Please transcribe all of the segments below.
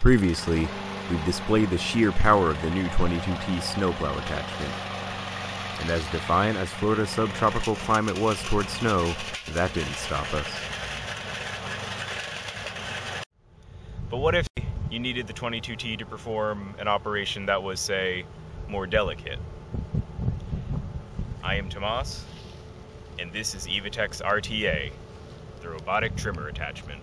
Previously, we've displayed the sheer power of the new 22T snowplow attachment. And as defiant as Florida's subtropical climate was towards snow, that didn't stop us. But what if you needed the 22T to perform an operation that was, say, more delicate? I am Tomas, and this is Evatech's RTA, the robotic trimmer attachment.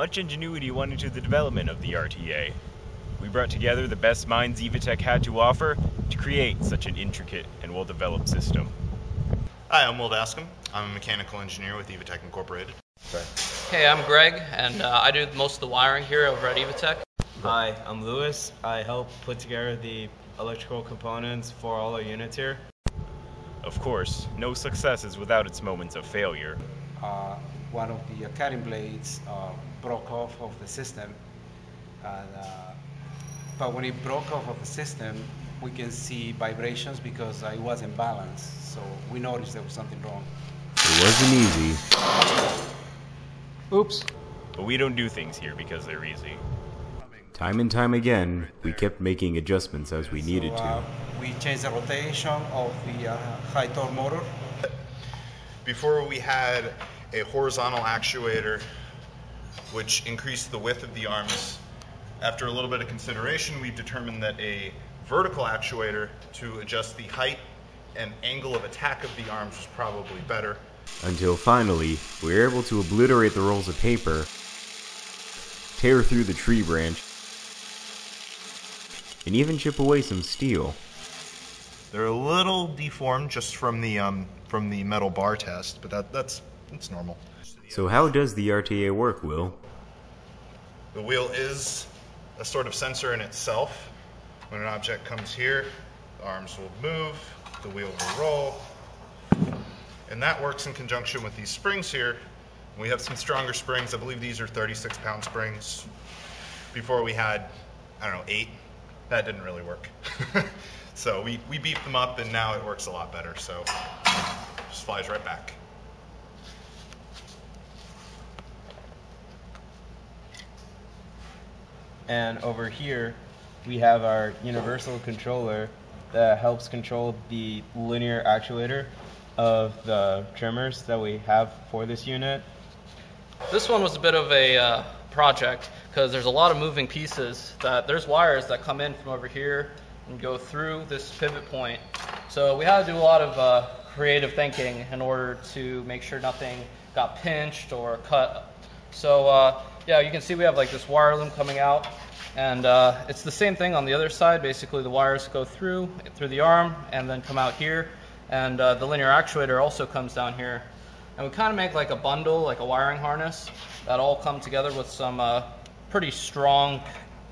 Much ingenuity went into the development of the RTA. We brought together the best minds Evatech had to offer to create such an intricate and well developed system. Hi, I'm Will Dascom. I'm a mechanical engineer with Evatech Incorporated. Hey, I'm Greg, and uh, I do most of the wiring here over at Evatech. Hi, I'm Lewis. I help put together the electrical components for all our units here. Of course, no success is without its moments of failure. Uh, one of the uh, cutting blades uh, broke off of the system. And, uh, but when it broke off of the system, we can see vibrations because uh, it wasn't balanced. So we noticed there was something wrong. It wasn't easy, Oops. But we don't do things here because they're easy. time and time again, we kept making adjustments as we needed so, uh, to. we changed the rotation of the uh, high torque motor. Before we had a horizontal actuator which increased the width of the arms. After a little bit of consideration, we determined that a vertical actuator to adjust the height and angle of attack of the arms was probably better. Until finally, we were able to obliterate the rolls of paper, tear through the tree branch, and even chip away some steel. They're a little deformed just from the um, from the metal bar test, but that, that's that's normal. So how does the RTA work, Will? The wheel is a sort of sensor in itself. When an object comes here, the arms will move, the wheel will roll, and that works in conjunction with these springs here. We have some stronger springs. I believe these are 36 pound springs. Before we had, I don't know, eight. That didn't really work. so we, we beefed them up and now it works a lot better. So just flies right back. And over here, we have our universal controller that helps control the linear actuator of the trimmers that we have for this unit. This one was a bit of a uh, project because there's a lot of moving pieces. That there's wires that come in from over here and go through this pivot point. So we had to do a lot of uh, creative thinking in order to make sure nothing got pinched or cut. So uh, yeah, you can see we have like this wire loom coming out, and uh, it's the same thing on the other side. Basically, the wires go through through the arm and then come out here, and uh, the linear actuator also comes down here. And we kind of make like a bundle, like a wiring harness, that all come together with some uh, pretty strong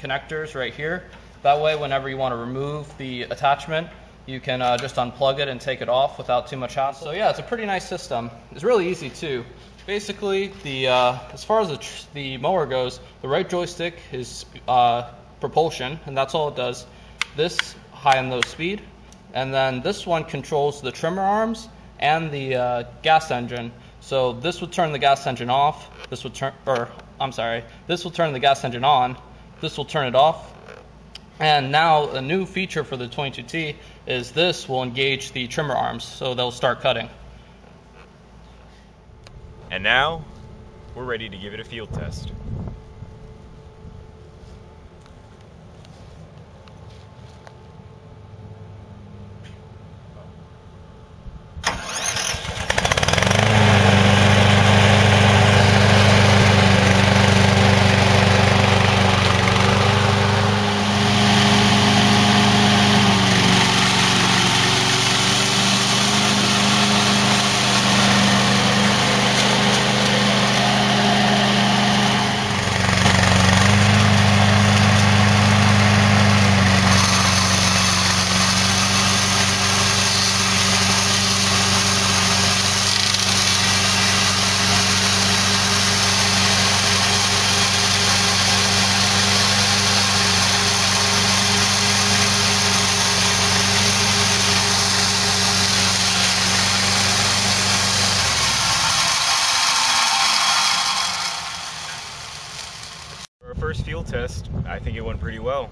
connectors right here. That way, whenever you want to remove the attachment, you can uh, just unplug it and take it off without too much hassle. So yeah, it's a pretty nice system. It's really easy too. Basically, the uh, as far as the, the mower goes, the right joystick is uh, propulsion, and that's all it does. This high and low speed, and then this one controls the trimmer arms and the uh, gas engine. So this would turn the gas engine off. This would turn, or I'm sorry, this will turn the gas engine on. This will turn it off. And now a new feature for the 22T is this will engage the trimmer arms, so they'll start cutting. And now, we're ready to give it a field test. First field test, I think it went pretty well.